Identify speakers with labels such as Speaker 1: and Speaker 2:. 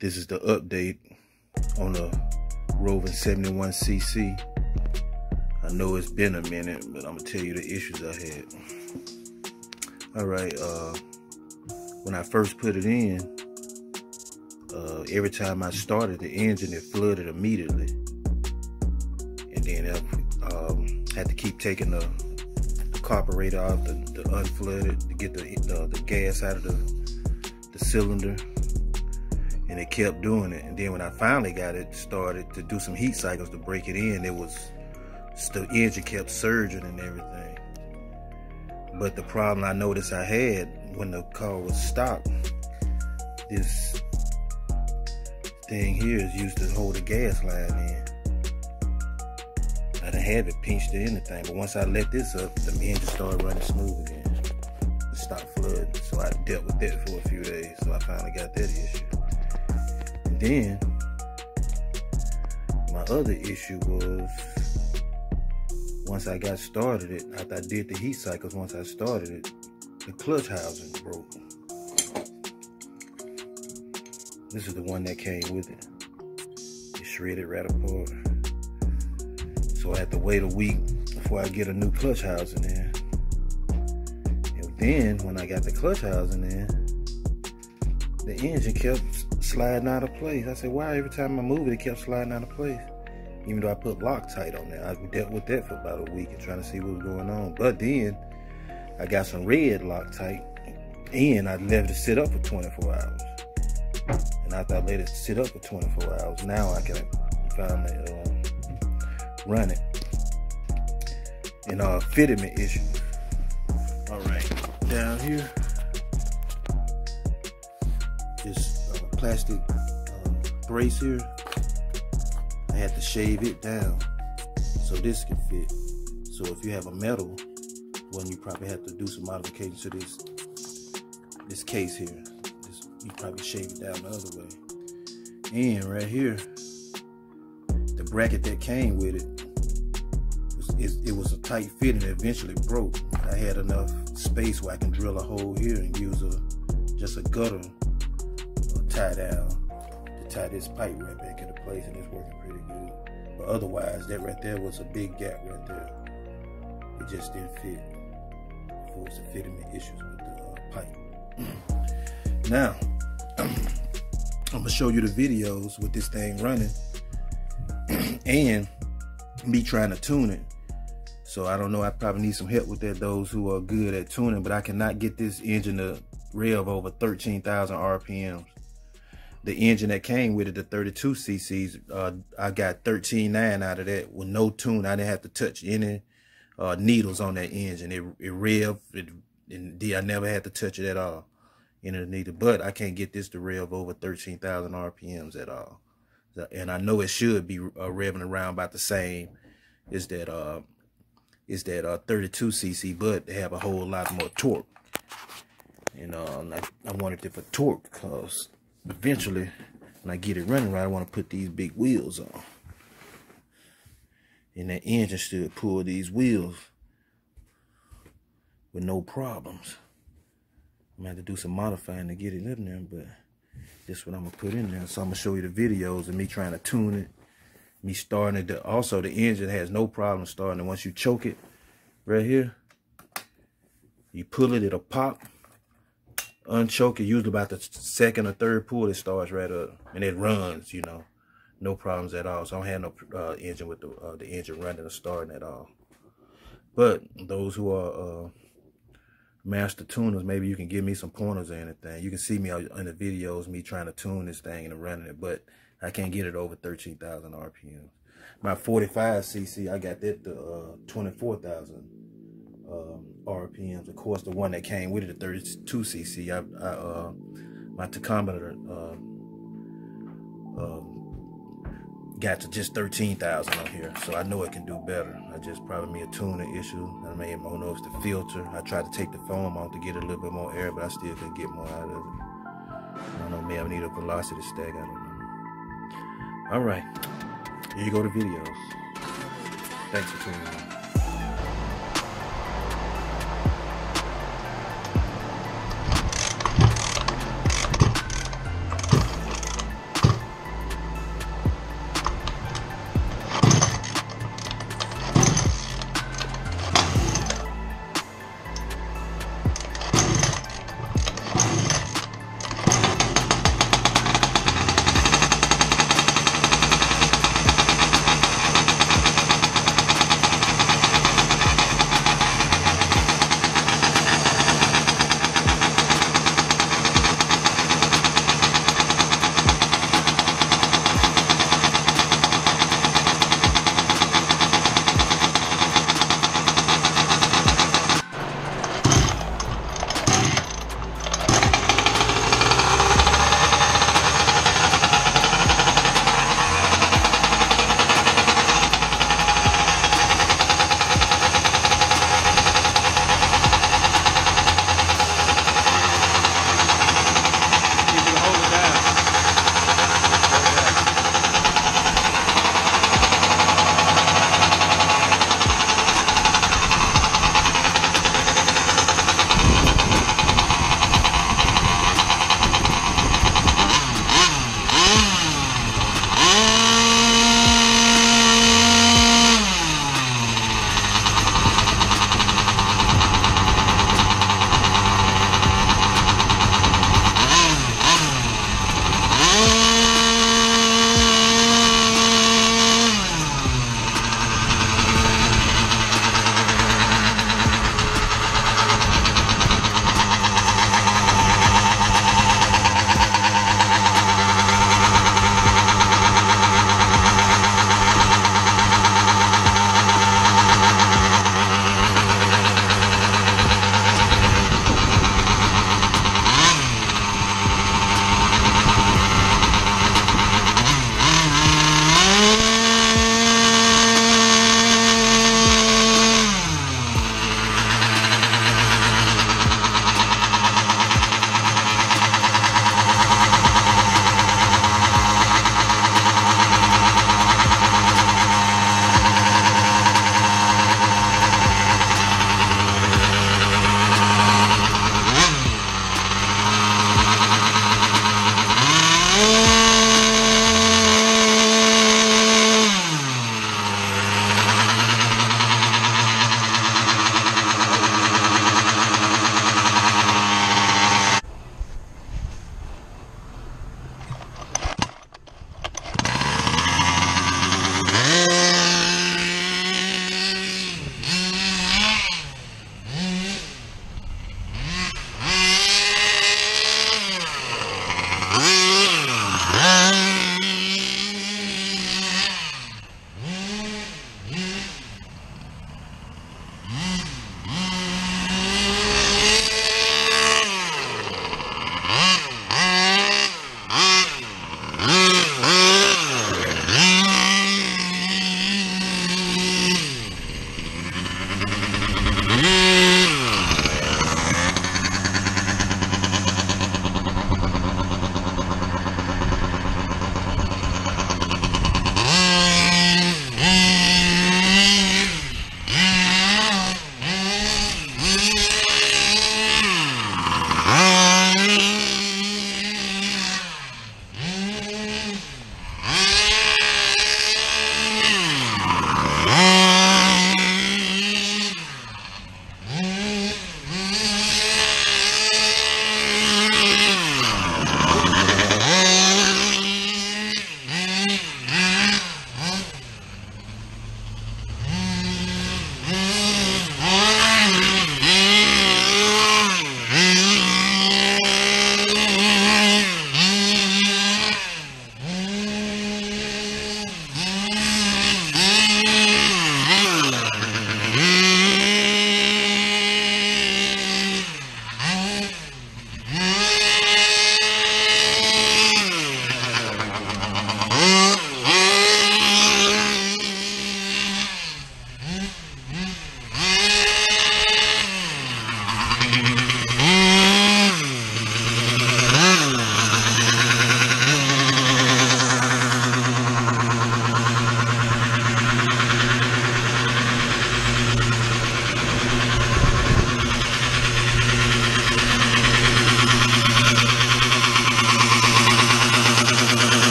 Speaker 1: This is the update on the Rovan 71cc. I know it's been a minute, but I'm gonna tell you the issues I had. All right, uh, when I first put it in, uh, every time I started the engine, it flooded immediately. And then I um, had to keep taking the, the carburetor off, the, the unflooded, to get the, the, the gas out of the, the cylinder and it kept doing it. And then when I finally got it started to do some heat cycles to break it in, it was the engine kept surging and everything. But the problem I noticed I had when the car was stopped, this thing here is used to hold the gas line in. I didn't have it pinched or anything, but once I let this up, the engine started running smooth again. It stopped flooding, so I dealt with that for a few days. So I finally got that issue. Then my other issue was once I got started it, after I did the heat cycles, once I started it, the clutch housing broke. This is the one that came with it. It shredded right apart. So I had to wait a week before I get a new clutch housing in. And then when I got the clutch housing in, the engine kept sliding out of place. I said, why every time I move it, it kept sliding out of place? Even though I put Loctite on there. I dealt with that for about a week and trying to see what was going on. But then I got some red Loctite and I left it sit up for 24 hours. And after I let it sit up for 24 hours, now I can finally uh, run it. And uh, fitment me issues. All right, down here, uh, plastic uh, brace here I had to shave it down so this can fit. So if you have a metal one, you probably have to do some modifications to this this case here. This, you probably shave it down the other way. And right here, the bracket that came with it, was, it, it was a tight fit and eventually broke. I had enough space where I can drill a hole here and use a just a gutter tie down to tie this pipe right back into place and it's working pretty good. But otherwise, that right there was a big gap right there. It just didn't fit. For us to fit in the issues with the uh, pipe. now, I'm gonna show you the videos with this thing running and me trying to tune it. So I don't know, I probably need some help with that, those who are good at tuning, but I cannot get this engine to rev over 13,000 RPMs the engine that came with it, the 32 cc's, uh, I got 13.9 out of that with no tune. I didn't have to touch any uh, needles on that engine. It, it revved, it, and I never had to touch it at all. In the needle, but I can't get this to rev over 13,000 RPMs at all. And I know it should be uh, revving around about the same is that uh is that uh 32 cc, but they have a whole lot more torque. And uh, I, I wanted it for torque because eventually, when I get it running right, I want to put these big wheels on. And that engine should pull these wheels with no problems. I'm gonna have to do some modifying to get it in there, but this is what I'm gonna put in there. So I'm gonna show you the videos of me trying to tune it, me starting it. Also, the engine has no problem starting it. Once you choke it right here, you pull it, it'll pop unchoke it usually about the second or third pull it starts right up and it runs you know. No problems at all. So i don't have no uh, engine with the uh, the engine running or starting at all. But those who are uh, master tuners maybe you can give me some pointers or anything. You can see me in the videos me trying to tune this thing and running it but i can't get it over 13,000 rpm my 45 cc i got that to uh, 24,000 um, RPMs. Of course, the one that came with it, the 32cc, I, I uh, my tachometer uh, um, got to just 13,000 on here, so I know it can do better. I just probably me a tuning issue. I may I don't know if it's the filter. I tried to take the foam off to get a little bit more air, but I still couldn't get more out of it. I don't know, maybe I need a velocity stack. I don't know. All right, here you go to videos. Thanks for tuning in.